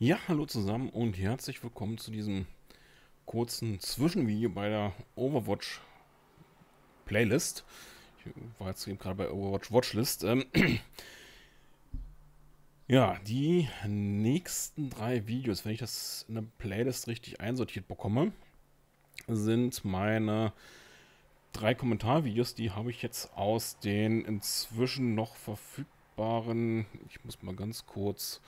Ja, hallo zusammen und herzlich willkommen zu diesem kurzen Zwischenvideo bei der Overwatch Playlist. Ich war jetzt eben gerade bei Overwatch Watchlist. Ähm, ja, die nächsten drei Videos, wenn ich das in der Playlist richtig einsortiert bekomme, sind meine drei Kommentarvideos. Die habe ich jetzt aus den inzwischen noch verfügbaren, ich muss mal ganz kurz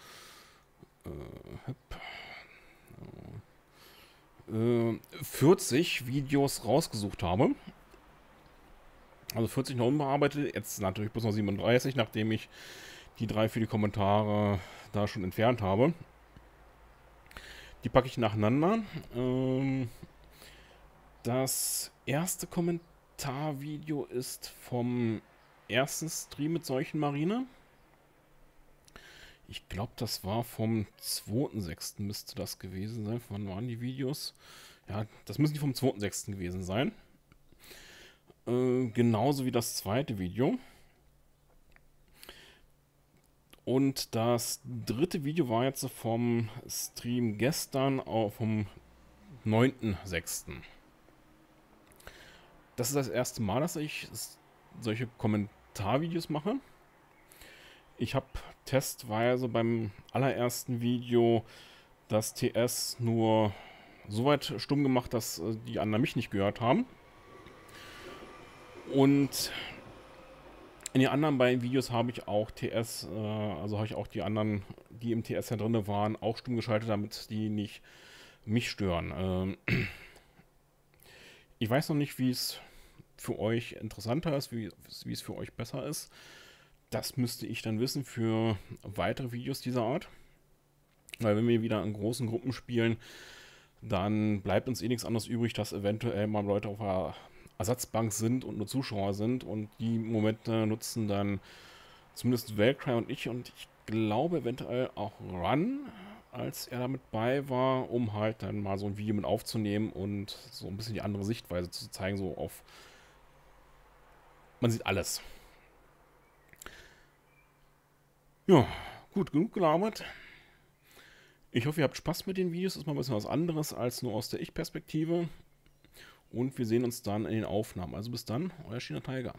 äh, 40 Videos rausgesucht habe. Also 40 noch unbearbeitet, jetzt natürlich bloß noch 37, nachdem ich die drei für die Kommentare da schon entfernt habe. Die packe ich nacheinander. Ähm, das erste Kommentarvideo ist vom ersten Stream mit solchen Marine. Ich glaube, das war vom 2.6. müsste das gewesen sein. Wann waren die Videos? Ja, das müssen die vom 2.6. gewesen sein. Äh, genauso wie das zweite Video. Und das dritte Video war jetzt vom Stream gestern vom 9.6. Das ist das erste Mal, dass ich solche Kommentarvideos mache. Ich habe testweise beim allerersten Video das TS nur so weit stumm gemacht, dass äh, die anderen mich nicht gehört haben. Und in den anderen beiden Videos habe ich auch TS, äh, also habe ich auch die anderen, die im TS ja drin waren, auch stumm geschaltet, damit die nicht mich stören. Ähm ich weiß noch nicht, wie es für euch interessanter ist, wie es für euch besser ist. Das müsste ich dann wissen für weitere Videos dieser Art. Weil wenn wir wieder in großen Gruppen spielen, dann bleibt uns eh nichts anderes übrig, dass eventuell mal Leute auf der Ersatzbank sind und nur Zuschauer sind und die Momente nutzen dann zumindest Velcry und ich und ich glaube eventuell auch Run, als er damit bei war, um halt dann mal so ein Video mit aufzunehmen und so ein bisschen die andere Sichtweise zu zeigen, so auf man sieht alles. Ja, gut, genug gelabert. Ich hoffe, ihr habt Spaß mit den Videos. Das ist mal ein bisschen was anderes als nur aus der Ich-Perspektive. Und wir sehen uns dann in den Aufnahmen. Also bis dann, euer China Tiger.